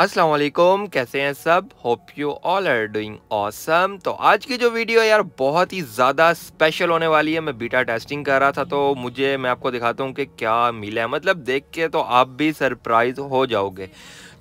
वालेकुम कैसे हैं सब? Hope you all are doing awesome तो आज की जो वीडियो है यार, बहुत ही ज़्यादा स्पेशल होने वाली है। मैं बीटा टेस्टिंग कर रहा था तो मुझे, मैं आपको दिखाता हूँ कि क्या मिला है। मतलब देख के तो आप भी सरप्राइज़ हो जाओगे।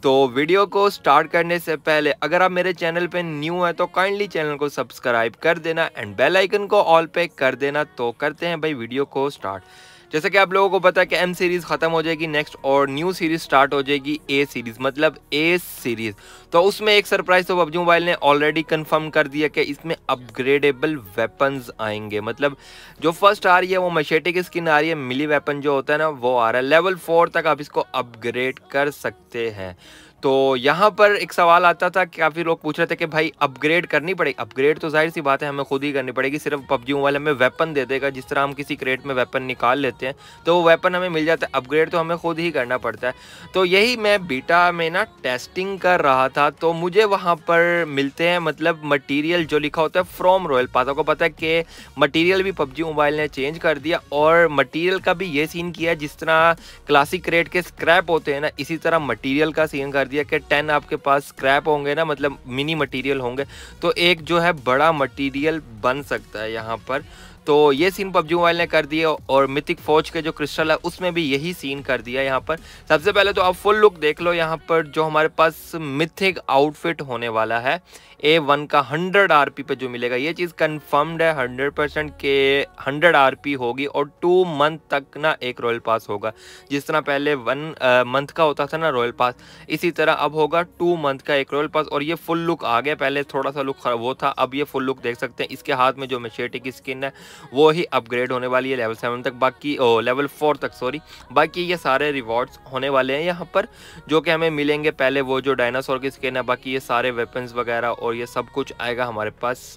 तो वीडियो को स्टार्ट करने से पहले, अगर आप मेरे चैनल पे न्यू हैं तो काइंडली चैनल को सब्सक्राइब कर देना एंड बेल आइकन को ऑल पे कर देना। तो करते हैं भाई वीडियो को स्टार्ट जैसे कि आप लोगों को पता है कि एम सीरीज़ ख़त्म हो जाएगी नेक्स्ट और न्यू सीरीज़ स्टार्ट हो जाएगी ए सीरीज़ मतलब ए सीरीज़ तो उसमें एक सरप्राइज़ तो पबजी मोबाइल ने ऑलरेडी कंफर्म कर दिया कि इसमें अपग्रेडेबल वेपन्स आएँगे। मतलब जो फ़र्स्ट आ रही है, वो मशेटे की स्किन आ रही है मिली वेपन जो होता है ना, वो आ रहा है। लेवल फोर तक आप इसको अपग्रेड कर सकते हैं। तो यहाँ पर एक सवाल आता था काफ़ी लोग पूछ रहे थे कि भाई अपग्रेड करनी पड़ेगी अपग्रेड तो ज़ाहिर सी बात है, हमें खुद ही करनी पड़ेगी। सिर्फ़ पबजी मोबाइल हमें वेपन दे देगा, जिस तरह हम किसी क्रेट में वेपन निकाल लेते हैं तो वो वेपन हमें मिल जाता है। अपग्रेड तो हमें खुद ही करना पड़ता है। तो यही मैं बीटा में ना टेस्टिंग कर रहा था तो मुझे वहाँ पर मिलते हैं मतलब मटीरियल जो लिखा होता है फ्रॉम रॉयल पास आपको पता है कि मटीरियल भी पबजी मोबाइल ने चेंज कर दिया, और मटीरियल का भी ये सीन किया जिस तरह क्लासिक क्रेट के स्क्रैप होते हैं ना, इसी तरह मटीरियल का सीन कर दिया कि टेन आपके पास स्क्रैप होंगे ना मतलब मिनी मटेरियल होंगे। तो एक जो है बड़ा मटेरियल बन सकता है यहाँ पर। तो ये सीन पबजी मोबाइल ने कर दिया और मिथिक फौज के जो क्रिस्टल है, उसमें भी यही सीन कर दिया यहाँ पर। सबसे पहले तो आप फुल लुक देख लो यहाँ पर, जो हमारे पास मिथिक आउटफिट होने वाला है। ए वन का हंड्रेड आर पे जो मिलेगा, ये चीज़ कन्फर्म्ड है हंड्रेड परसेंट के हंड्रेड आर होगी और टू मंथ तक ना एक रॉयल पास होगा। जिस तरह पहले वन मंथ का होता था ना रॉयल पास इसी तरह अब होगा टू मंथ का एक रॉयल पास और ये फुल लुक आ गया। पहले थोड़ा सा लुक वो था, अब ये फुल लुक देख सकते हैं। इसके हाथ में जो मेशेटी की स्किन है, वो ही अपग्रेड होने वाली है लेवल सेवन तक। बाकी, ओ लेवल फोर तक सॉरी बाकी ये सारे रिवॉर्ड्स होने वाले हैं यहाँ पर, जो कि हमें मिलेंगे पहले वो जो डायनासोर की स्किन है, बाकी ये सारे वेपन्स वगैरह और ये सब कुछ आएगा हमारे पास।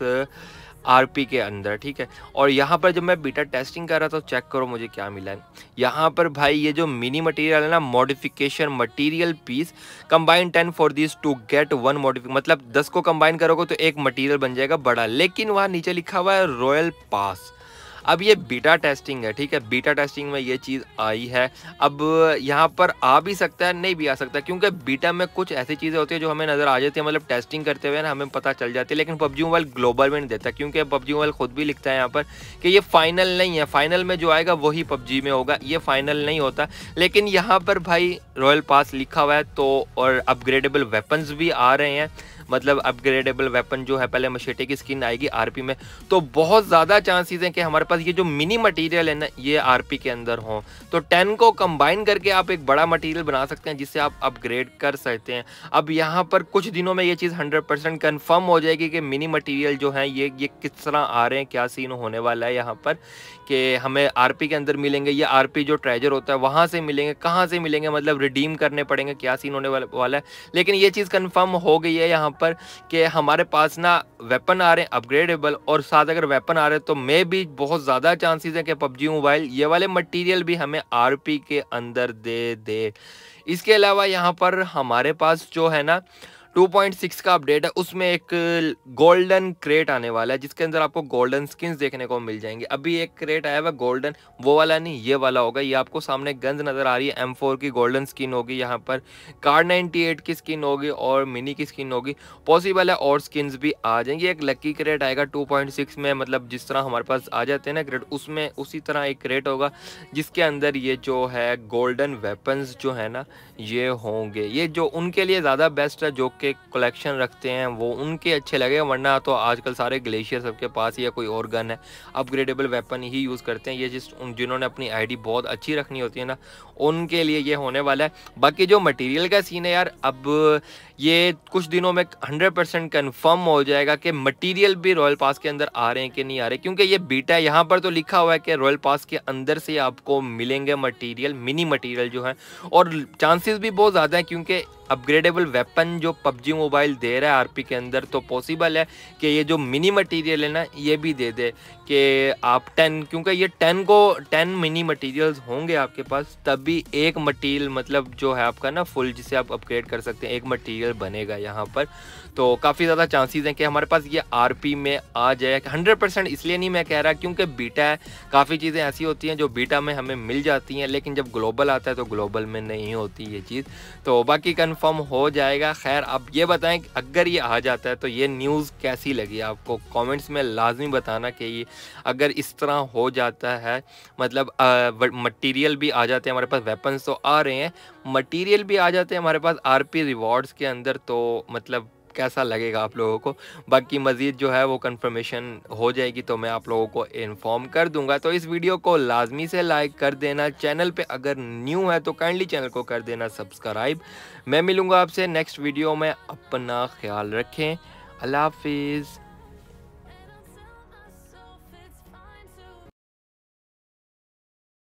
आरपी के अंदर, ठीक है? और यहाँ पर जब मैं बीटा टेस्टिंग कर रहा था तो चेक करो मुझे क्या मिला है। यहाँ पर भाई ये जो मिनी मटेरियल है ना modification material piece combine ten for this to get one मॉडिफिक मतलब दस को कंबाइन करोगे तो एक मटेरियल बन जाएगा बड़ा। लेकिन वहाँ नीचे लिखा हुआ है रॉयल पास अब ये बीटा टेस्टिंग है, ठीक है? बीटा टेस्टिंग में ये चीज़ आई है। अब यहाँ पर आ भी सकता है, नहीं भी आ सकता क्योंकि बीटा में कुछ ऐसी चीज़ें होती है जो हमें नज़र आ जाती है मतलब टेस्टिंग करते हुए ना हमें पता चल जाती है, लेकिन पबजी मोबाइल ग्लोबल में नहीं देता, क्योंकि पबजी मोबाइल खुद भी लिखता है यहाँ पर कि ये फाइनल नहीं है। फाइनल में जो आएगा वही पबजी में होगा, ये फाइनल नहीं होता। लेकिन यहाँ पर भाई रॉयल पास लिखा हुआ है तो और अपग्रेडेबल वेपन्स भी आ रहे हैं। मतलब अपग्रेडेबल वेपन जो है, पहले मशेटे की स्किन आएगी आरपी में तो बहुत ज़्यादा चांसेस हैं कि हमारे पास ये जो मिनी मटेरियल है ना, ये आरपी के अंदर हो। तो टेन को कंबाइन करके आप एक बड़ा मटेरियल बना सकते हैं, जिससे आप अपग्रेड कर सकते हैं। अब यहाँ पर कुछ दिनों में ये चीज़ हंड्रेड परसेंट कन्फर्म हो जाएगी कि मिनी मटीरियल जो है, ये ये किस तरह आ रहे हैं, क्या सीन होने वाला है यहाँ पर, कि हमें आरपी के अंदर मिलेंगे, या आरपी जो ट्रेजर होता है, वहाँ से मिलेंगे, कहाँ से मिलेंगे मतलब रिडीम करने पड़ेंगे, क्या सीन होने वाला है। लेकिन ये चीज़ कन्फर्म हो गई है यहाँ पर कि हमारे पास ना वेपन आ रहे हैं अपग्रेडेबल और साथ अगर वेपन आ रहे हैं तो मे भी बहुत ज़्यादा चांसेस हैं कि पबजी मोबाइल ये वाले मटेरियल भी हमें आरपी के अंदर दे दे। इसके अलावा यहाँ पर हमारे पास जो है ना 2.6 का अपडेट है। उसमें एक गोल्डन क्रेट आने वाला है, जिसके अंदर आपको गोल्डन स्किन्स देखने को मिल जाएँगे। अभी एक क्रेट आया हुआ गोल्डन वो वाला नहीं, ये वाला होगा। ये आपको सामने गंज नज़र आ रही है एम की गोल्डन स्किन होगी, यहाँ पर कार 98 की स्किन होगी और मिनी की स्किन होगी। पॉसिबल है और स्किन्स भी आ जाएँगी। एक लक्की क्रेट आएगा टू में मतलब जिस तरह हमारे पास आ जाते हैं ना क्रेट उसमें उसी तरह एक क्रेट होगा, जिसके अंदर ये जो है गोल्डन वेपन्स जो है ना, ये होंगे। ये जो उनके लिए ज़्यादा बेस्ट है, जो के कलेक्शन रखते हैं, वो उनके अच्छे लगे, वरना तो आजकल सारे ग्लेशियर सबके पास या कोई और गन है। अपग्रेडेबल वेपन ही यूज़ करते हैं, ये जिस जिन्होंने अपनी आईडी बहुत अच्छी रखनी होती है ना, उनके लिए ये होने वाला है। बाकी जो मटेरियल का सीन है यार, अब ये कुछ दिनों में हंड्रेड परसेंट कन्फर्म हो जाएगा कि मटेरियल भी रॉयल पास के अंदर आ रहे हैं कि नहीं आ रहे, क्योंकि ये बीटा है, यहाँ पर तो लिखा हुआ है कि रॉयल पास के अंदर से आपको मिलेंगे मटेरियल मिनी मटेरियल जो है, और चांसेस भी बहुत ज़्यादा है, क्योंकि अपग्रेडेबल वेपन जो पबजी मोबाइल दे रहा है आरपी के अंदर तो पॉसिबल है कि ये जो मिनी मटेरियल है ना, ये भी दे दे कि आप टेन क्योंकि ये टेन को टेन मिनी मटेरियल्स होंगे आपके पास, तभी एक मटीरियल मतलब जो है आपका ना फुल जिसे आप अपग्रेड कर सकते हैं, एक मटीरियल बनेगा यहाँ पर। तो काफ़ी ज़्यादा चांसेस हैं कि हमारे पास ये आरपी में आ जाए। हंड्रेड परसेंट इसलिए नहीं मैं कह रहा क्योंकि बीटा है, काफ़ी चीज़ें ऐसी होती हैं जो बीटा में हमें मिल जाती हैं, लेकिन जब ग्लोबल आता है तो ग्लोबल में नहीं होती ये चीज़। तो बाकी कन्फर्म हो जाएगा। खैर आप ये बताएँ कि अगर ये आ जाता है तो ये न्यूज़ कैसी लगी आपको? कमेंट्स में लाजमी बताना कि ये अगर इस तरह हो जाता है मतलब मटेरियल भी आ जाते हैं हमारे पास वेपन्स तो आ रहे हैं मटेरियल भी आ जाते हैं हमारे पास आरपी रिवॉर्ड्स के अंदर तो मतलब कैसा लगेगा आप लोगों को? बाकी मज़ीद जो है वो कन्फर्मेशन हो जाएगी तो मैं आप लोगों को इन्फॉर्म कर दूँगा। तो इस वीडियो को लाजमी से लाइक कर देना। चैनल पे अगर न्यू है तो काइंडली चैनल को कर देना सब्सक्राइब मैं मिलूँगा आपसे नेक्स्ट वीडियो में। अपना ख्याल रखें। अल्लाह हाफिज़।